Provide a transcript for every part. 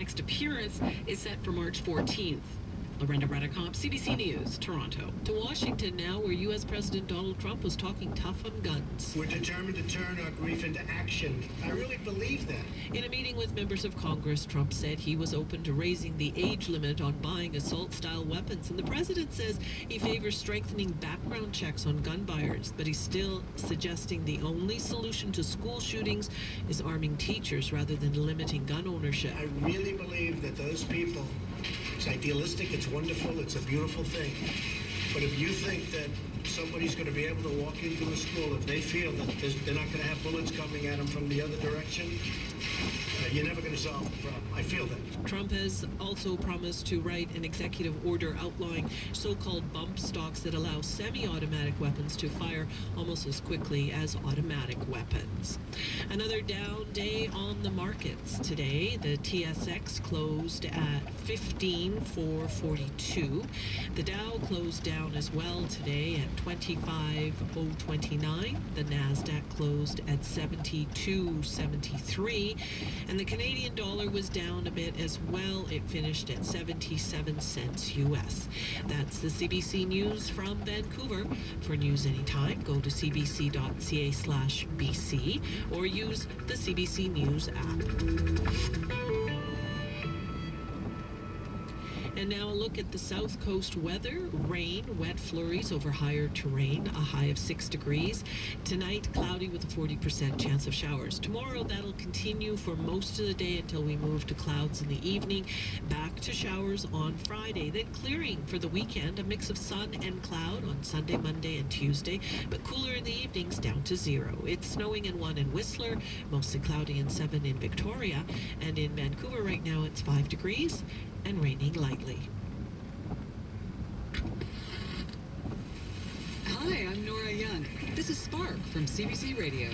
Next appearance is set for March 14th. Lorenda Reddekopp, CBC News, Toronto. To Washington now, where U.S. President Donald Trump was talking tough on guns. We're determined to turn our grief into action. I really believe that. In a meeting with members of Congress, Trump said he was open to raising the age limit on buying assault style weapons. And the president says he favors strengthening background checks on gun buyers, but he's still suggesting the only solution to school shootings is arming teachers rather than limiting gun ownership. I really believe that those people, it's idealistic, it's wonderful, it's a beautiful thing. But if you think that somebody's going to be able to walk into a school if they feel that they're not going to have bullets coming at them from the other direction, uh, you're never going to solve the problem. I feel that. Trump has also promised to write an executive order outlawing so-called bump stocks that allow semi-automatic weapons to fire almost as quickly as automatic weapons. Another down day on the markets today. The TSX closed at 15,442. The Dow closed down as well today at 25,029. The Nasdaq closed at 72.73, and the Canadian dollar was down a bit as well. It finished at 77 cents US. That's the CBC News from Vancouver. For news anytime, go to cbc.ca/bc or use the CBC News app. And now a look at the south coast weather. Rain, wet flurries over higher terrain, a high of 6 degrees. Tonight, cloudy with a 40% chance of showers. Tomorrow, that'll continue for most of the day until we move to clouds in the evening. Back to showers on Friday. Then clearing for the weekend, a mix of sun and cloud on Sunday, Monday, and Tuesday. But cooler in the evenings down to zero. It's snowing in 1 in Whistler, mostly cloudy and 7 in Victoria. And in Vancouver right now, it's 5 degrees and raining lightly. Hi, I'm Nora Young. This is Spark from CBC Radio.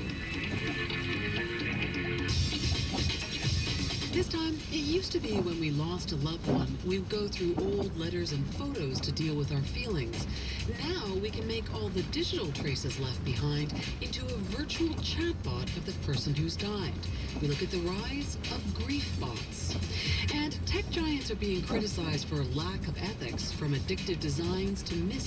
This time, it used to be when we lost a loved one, we would go through old letters and photos to deal with our feelings. Now we can make all the digital traces left behind into a virtual chatbot of the person who's died. We look at the rise of grief bots. And tech giants are being criticized for a lack of ethics, from addictive designs to misuse.